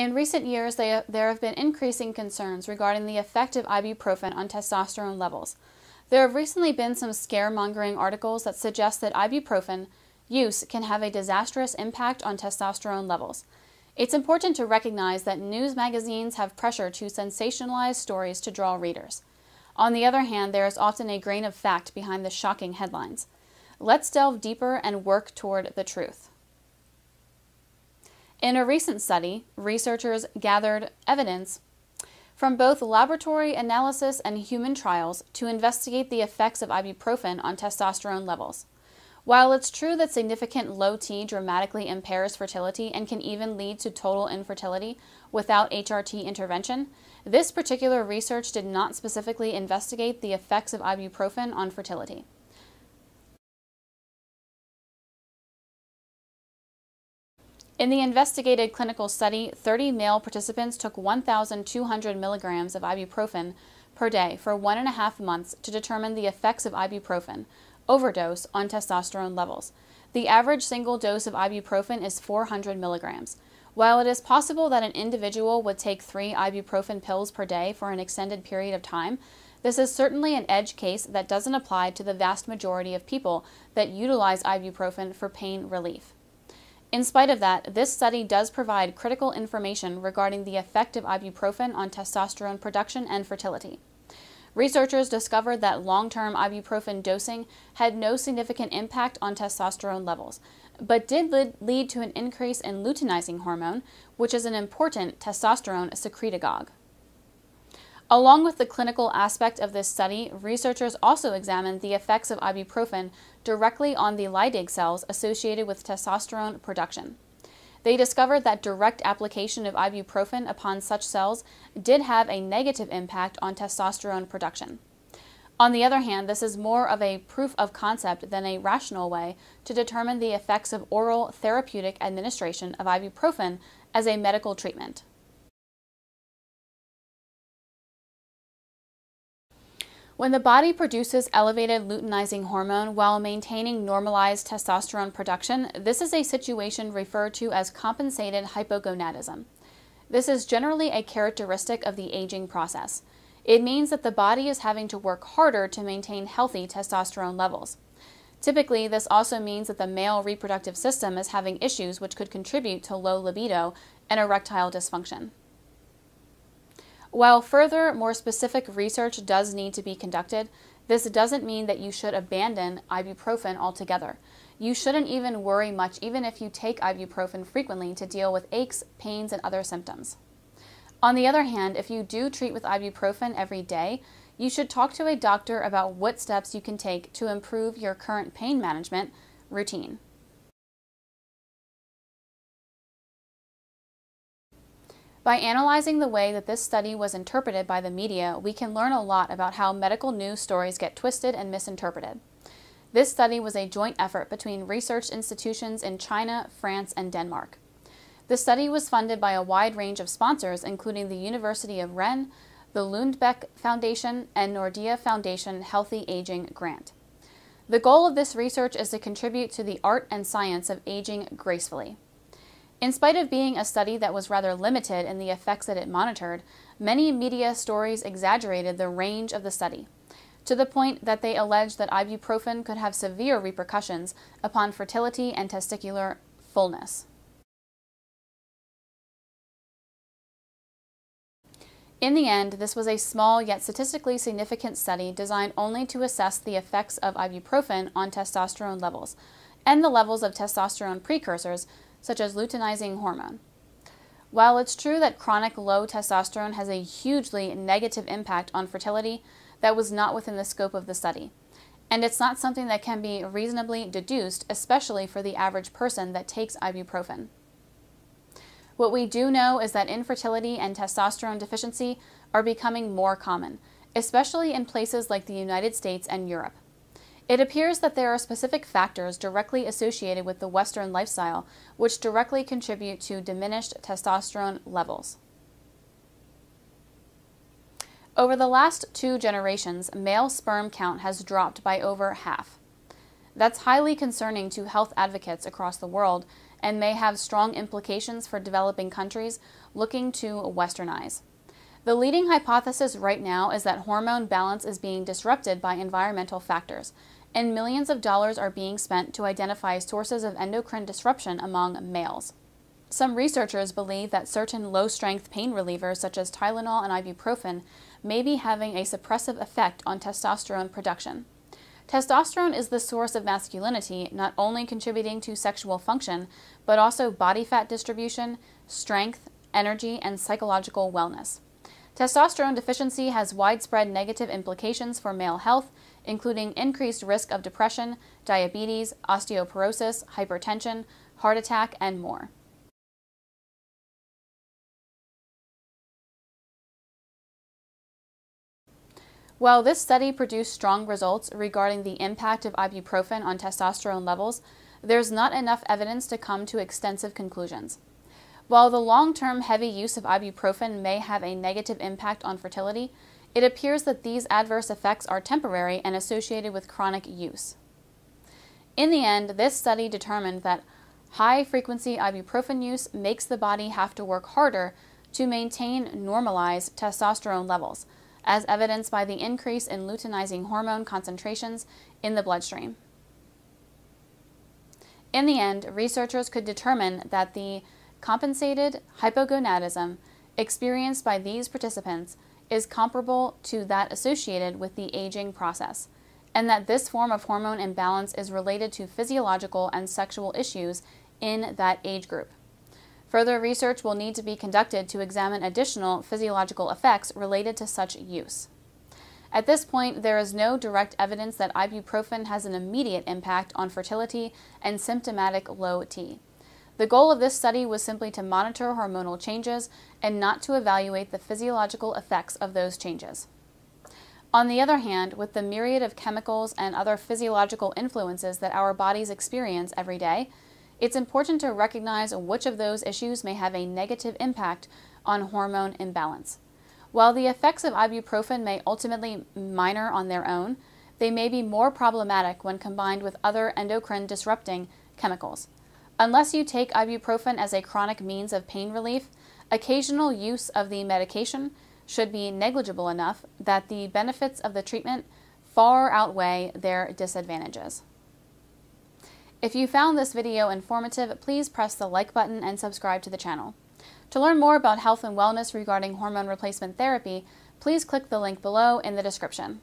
In recent years, they, there have been increasing concerns regarding the effect of ibuprofen on testosterone levels. There have recently been some scaremongering articles that suggest that ibuprofen use can have a disastrous impact on testosterone levels. It's important to recognize that news magazines have pressure to sensationalize stories to draw readers. On the other hand, there is often a grain of fact behind the shocking headlines. Let's delve deeper and work toward the truth. In a recent study, researchers gathered evidence from both laboratory analysis and human trials to investigate the effects of ibuprofen on testosterone levels. While it's true that significant low T dramatically impairs fertility and can even lead to total infertility without HRT intervention, this particular research did not specifically investigate the effects of ibuprofen on fertility. In the investigated clinical study, 30 male participants took 1,200 milligrams of ibuprofen per day for one and a half months to determine the effects of ibuprofen overdose on testosterone levels. The average single dose of ibuprofen is 400 milligrams. While it is possible that an individual would take three ibuprofen pills per day for an extended period of time, this is certainly an edge case that doesn't apply to the vast majority of people that utilize ibuprofen for pain relief. In spite of that, this study does provide critical information regarding the effect of ibuprofen on testosterone production and fertility. Researchers discovered that long term ibuprofen dosing had no significant impact on testosterone levels, but did lead to an increase in luteinizing hormone, which is an important testosterone secretagogue. Along with the clinical aspect of this study, researchers also examined the effects of ibuprofen directly on the Leydig cells associated with testosterone production. They discovered that direct application of ibuprofen upon such cells did have a negative impact on testosterone production. On the other hand, this is more of a proof of concept than a rational way to determine the effects of oral therapeutic administration of ibuprofen as a medical treatment. When the body produces elevated luteinizing hormone while maintaining normalized testosterone production, this is a situation referred to as compensated hypogonadism. This is generally a characteristic of the aging process. It means that the body is having to work harder to maintain healthy testosterone levels. Typically, this also means that the male reproductive system is having issues which could contribute to low libido and erectile dysfunction. While further, more specific research does need to be conducted, this doesn't mean that you should abandon ibuprofen altogether. You shouldn't even worry much even if you take ibuprofen frequently to deal with aches, pains, and other symptoms. On the other hand, if you do treat with ibuprofen every day, you should talk to a doctor about what steps you can take to improve your current pain management routine. By analyzing the way that this study was interpreted by the media, we can learn a lot about how medical news stories get twisted and misinterpreted. This study was a joint effort between research institutions in China, France, and Denmark. The study was funded by a wide range of sponsors, including the University of Rennes, the Lundbeck Foundation, and Nordea Foundation Healthy Aging Grant. The goal of this research is to contribute to the art and science of aging gracefully. In spite of being a study that was rather limited in the effects that it monitored, many media stories exaggerated the range of the study, to the point that they alleged that ibuprofen could have severe repercussions upon fertility and testicular fullness. In the end, this was a small yet statistically significant study designed only to assess the effects of ibuprofen on testosterone levels and the levels of testosterone precursors such as luteinizing hormone. While it's true that chronic low testosterone has a hugely negative impact on fertility, that was not within the scope of the study. And it's not something that can be reasonably deduced, especially for the average person that takes ibuprofen. What we do know is that infertility and testosterone deficiency are becoming more common, especially in places like the United States and Europe. It appears that there are specific factors directly associated with the Western lifestyle which directly contribute to diminished testosterone levels. Over the last two generations, male sperm count has dropped by over half. That's highly concerning to health advocates across the world, and may have strong implications for developing countries looking to westernize. The leading hypothesis right now is that hormone balance is being disrupted by environmental factors, and millions of dollars are being spent to identify sources of endocrine disruption among males. Some researchers believe that certain low strength pain relievers, such as Tylenol and ibuprofen, may be having a suppressive effect on testosterone production. Testosterone is the source of masculinity, not only contributing to sexual function, but also body fat distribution, strength, energy, and psychological wellness. Testosterone deficiency has widespread negative implications for male health, including increased risk of depression, diabetes, osteoporosis, hypertension, heart attack, and more. While this study produced strong results regarding the impact of ibuprofen on testosterone levels, there's not enough evidence to come to extensive conclusions. While the long term heavy use of ibuprofen may have a negative impact on fertility, it appears that these adverse effects are temporary and associated with chronic use. In the end, this study determined that high frequency ibuprofen use makes the body have to work harder to maintain normalized testosterone levels as evidenced by the increase in luteinizing hormone concentrations in the bloodstream. In the end, researchers could determine that the compensated hypogonadism experienced by these participants is comparable to that associated with the aging process, and that this form of hormone imbalance is related to physiological and sexual issues in that age group. Further research will need to be conducted to examine additional physiological effects related to such use. At this point, there is no direct evidence that ibuprofen has an immediate impact on fertility and symptomatic low T. The goal of this study was simply to monitor hormonal changes and not to evaluate the physiological effects of those changes. On the other hand, with the myriad of chemicals and other physiological influences that our bodies experience every day, it's important to recognize which of those issues may have a negative impact on hormone imbalance. While the effects of ibuprofen may ultimately minor on their own, they may be more problematic when combined with other endocrine disrupting chemicals. Unless you take ibuprofen as a chronic means of pain relief, occasional use of the medication should be negligible enough that the benefits of the treatment far outweigh their disadvantages. If you found this video informative, please press the like button and subscribe to the channel. To learn more about health and wellness regarding hormone replacement therapy, please click the link below in the description.